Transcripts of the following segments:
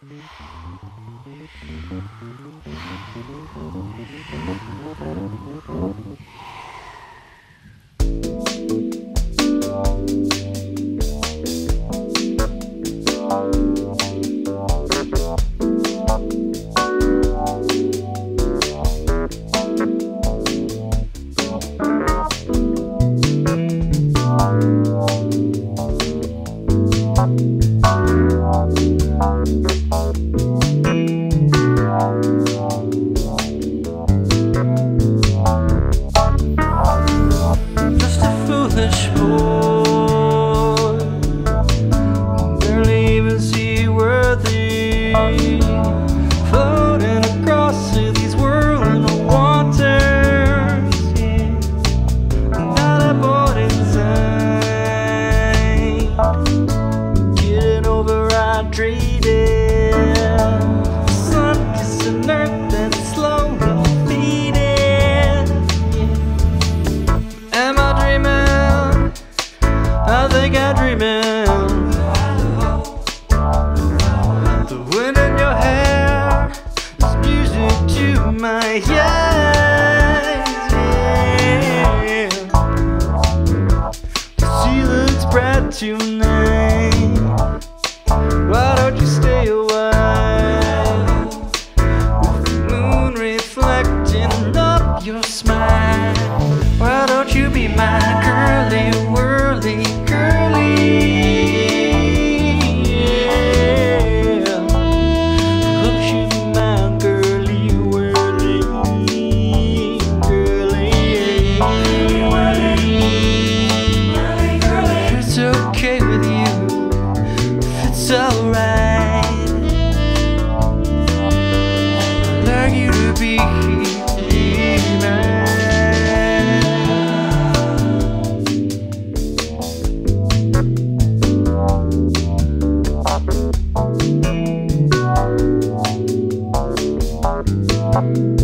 Thank you. Drifting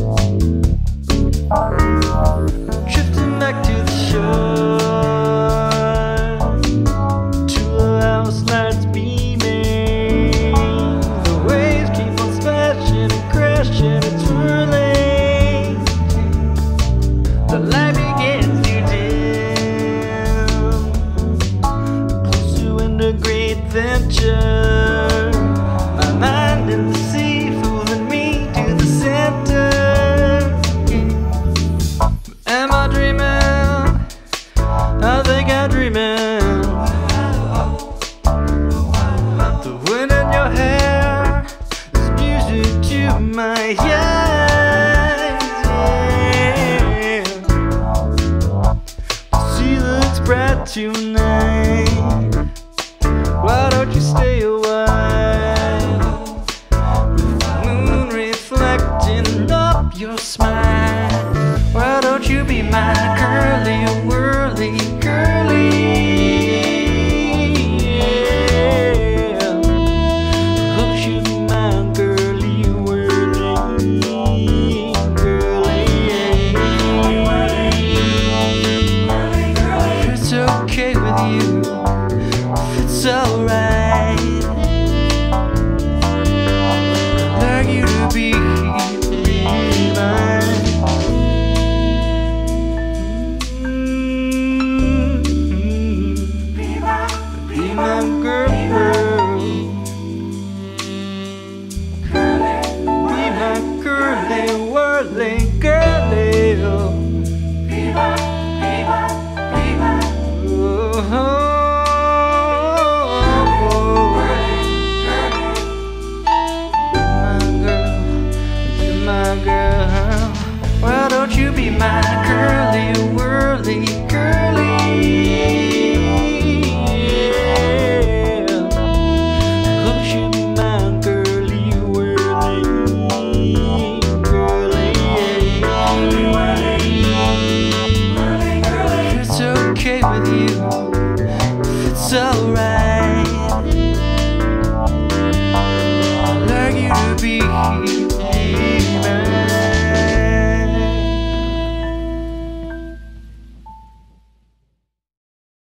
why don't you be my girly, whirly, girly?